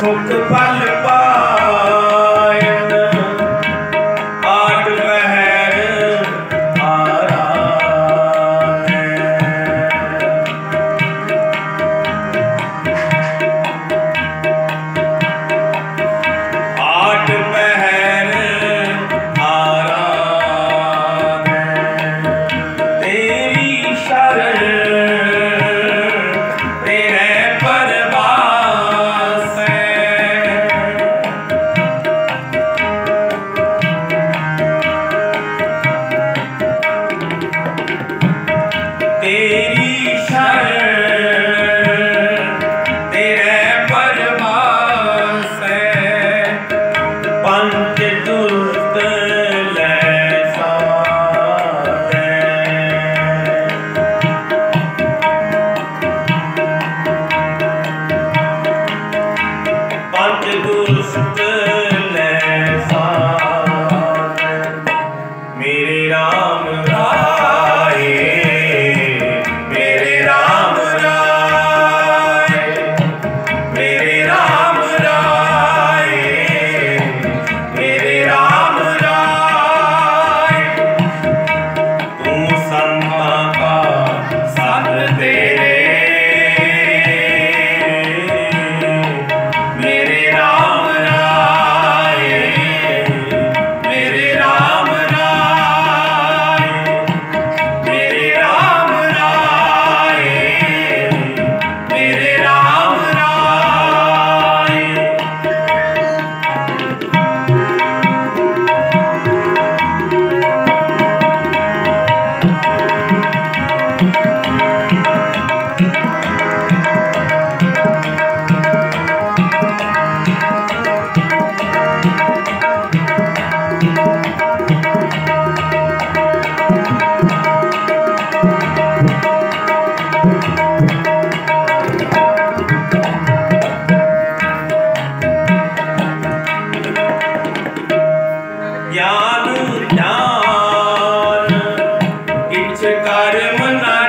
So de pas les pas. मेरे राम। हर मना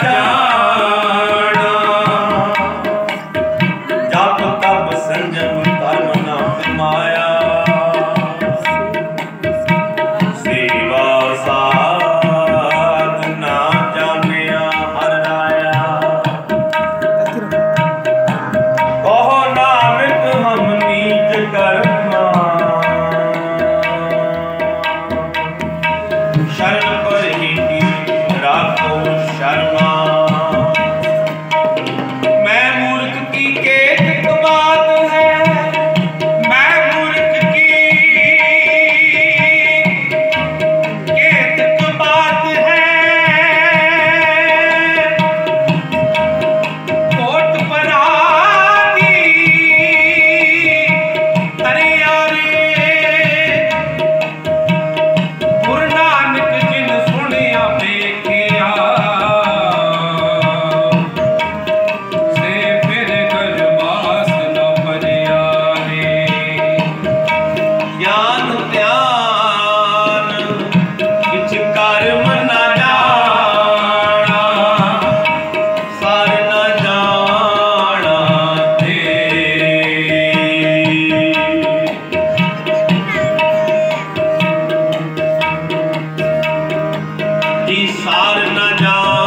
हार न जा